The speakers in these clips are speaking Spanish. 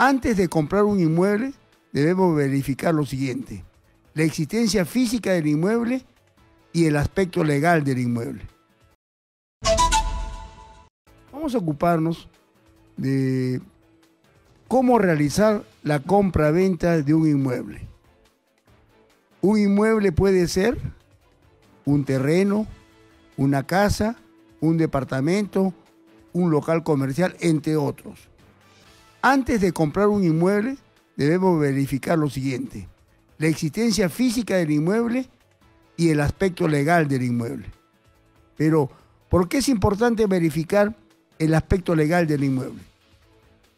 Antes de comprar un inmueble, debemos verificar lo siguiente. La existencia física del inmueble y el aspecto legal del inmueble. Vamos a ocuparnos de cómo realizar la compra-venta de un inmueble. Un inmueble puede ser un terreno, una casa, un departamento, un local comercial, entre otros. Antes de comprar un inmueble, debemos verificar lo siguiente. La existencia física del inmueble y el aspecto legal del inmueble. Pero, ¿por qué es importante verificar el aspecto legal del inmueble?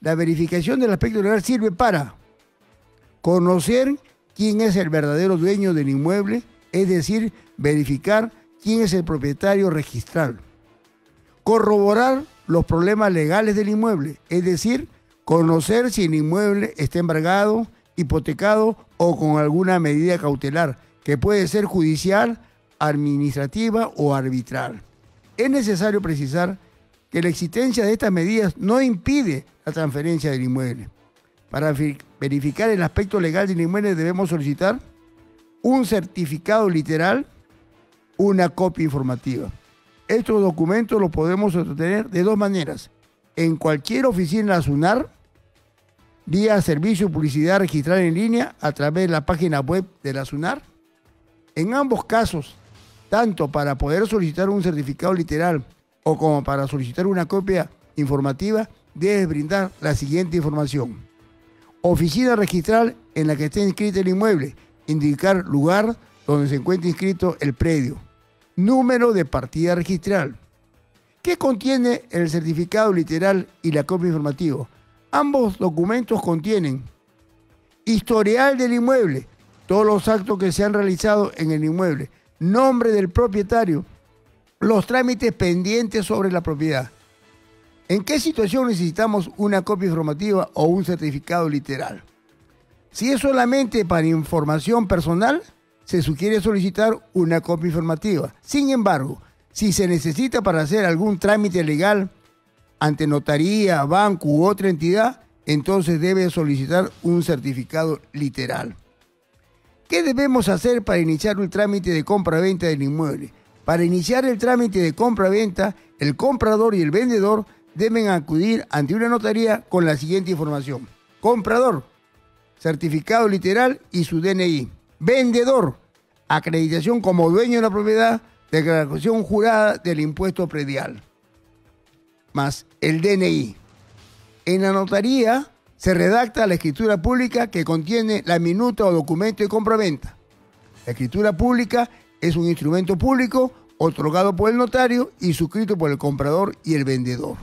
La verificación del aspecto legal sirve para conocer quién es el verdadero dueño del inmueble, es decir, verificar quién es el propietario registral. Corroborar los problemas legales del inmueble, es decir, conocer si el inmueble está embargado, hipotecado o con alguna medida cautelar, que puede ser judicial, administrativa o arbitral. Es necesario precisar que la existencia de estas medidas no impide la transferencia del inmueble. Para verificar el aspecto legal del inmueble debemos solicitar un certificado literal, una copia informativa. Estos documentos los podemos obtener de dos maneras. En cualquier oficina SUNAR, vía servicio de publicidad registrada en línea a través de la página web de la SUNAR. En ambos casos, tanto para poder solicitar un certificado literal o como para solicitar una copia informativa, debes brindar la siguiente información oficina registral en la que esté inscrito el inmueble, indicar lugar donde se encuentre inscrito el predio, número de partida registral. ¿Qué contiene el certificado literal y la copia informativa? Ambos documentos contienen historial del inmueble, todos los actos que se han realizado en el inmueble, nombre del propietario, los trámites pendientes sobre la propiedad, ¿En qué situación necesitamos una copia informativa o un certificado literal? Si es solamente para información personal, se sugiere solicitar una copia informativa. Sin embargo, si se necesita para hacer algún trámite legal ante notaría, banco u otra entidad, entonces debe solicitar un certificado literal. ¿Qué debemos hacer para iniciar un trámite de compra-venta del inmueble? Para iniciar el trámite de compra-venta, el comprador y el vendedor deben acudir ante una notaría con la siguiente información. Comprador, certificado literal y su DNI. Vendedor, acreditación como dueño de la propiedad, declaración jurada del impuesto predial, más el DNI. En la notaría se redacta la escritura pública que contiene la minuta o documento de compraventa. La escritura pública es un instrumento público otorgado por el notario y suscrito por el comprador y el vendedor.